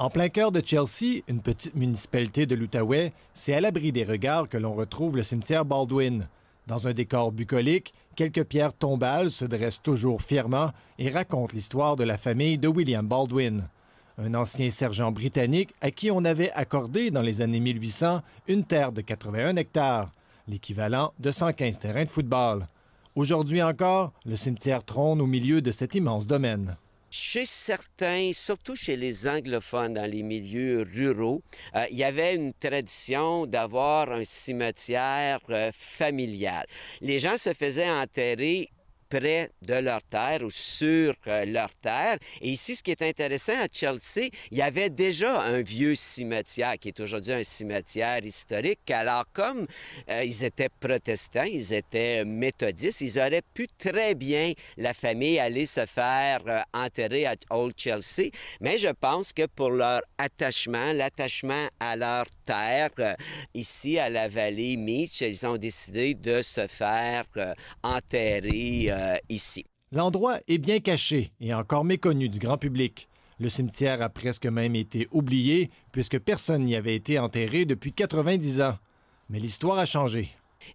En plein cœur de Chelsea, une petite municipalité de l'Outaouais, c'est à l'abri des regards que l'on retrouve le cimetière Baldwin. Dans un décor bucolique, quelques pierres tombales se dressent toujours fièrement et racontent l'histoire de la famille de William Baldwin, un ancien sergent britannique à qui on avait accordé dans les années 1800 une terre de 81 hectares, l'équivalent de 115 terrains de football. Aujourd'hui encore, le cimetière trône au milieu de cet immense domaine. Chez certains, surtout chez les anglophones dans les milieux ruraux, euh, il y avait une tradition d'avoir un cimetière euh, familial. Les gens se faisaient enterrer près de leur terre ou sur euh, leur terre. Et ici, ce qui est intéressant à Chelsea, il y avait déjà un vieux cimetière qui est aujourd'hui un cimetière historique. Alors, comme euh, ils étaient protestants, ils étaient méthodistes, ils auraient pu très bien, la famille, aller se faire euh, enterrer à Old Chelsea. Mais je pense que pour leur attachement, l'attachement à leur terre, ici à la vallée Meach, ils ont décidé de se faire enterrer euh. L'endroit est bien caché et encore méconnu du grand public. Le cimetière a presque même été oublié puisque personne n'y avait été enterré depuis 90 ans. Mais l'histoire a changé.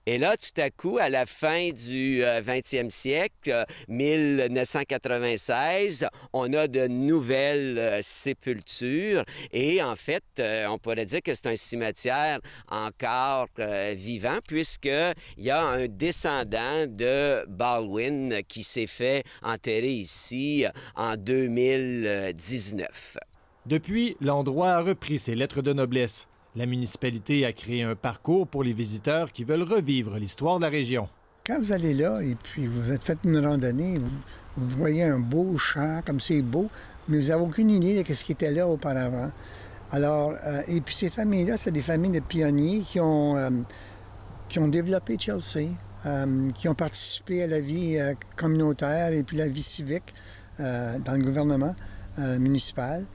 Et là, tout à coup, à la fin du 20e euh, siècle, 1996, on a de nouvelles euh, sépultures. Et en fait, euh, on pourrait dire que c'est un cimetière encore vivant, puisqu'il y a un descendant de Baldwin qui s'est fait enterrer ici en 2019. Depuis, l'endroit a repris ses lettres de noblesse. La municipalité a créé un parcours pour les visiteurs qui veulent revivre l'histoire de la région. Quand vous allez là et puis vous êtes fait une randonnée, vous, voyez un beau champ, comme c'est beau, mais vous n'avez aucune idée de ce qui était là auparavant. Alors, euh, et puis ces familles-là, c'est des familles de pionniers qui ont, euh, qui ont développé Chelsea, euh, qui ont participé à la vie communautaire et puis la vie civique dans le gouvernement municipal.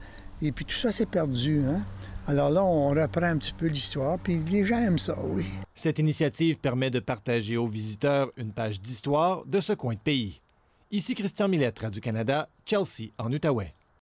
Et puis tout ça s'est perdu. Hein? Alors là, on reprend un petit peu l'histoire, puis les gens aiment ça, oui. Cette initiative permet de partager aux visiteurs une page d'histoire de ce coin de pays. Ici Christian Millette, Radio-Canada, Chelsea, en Outaouais.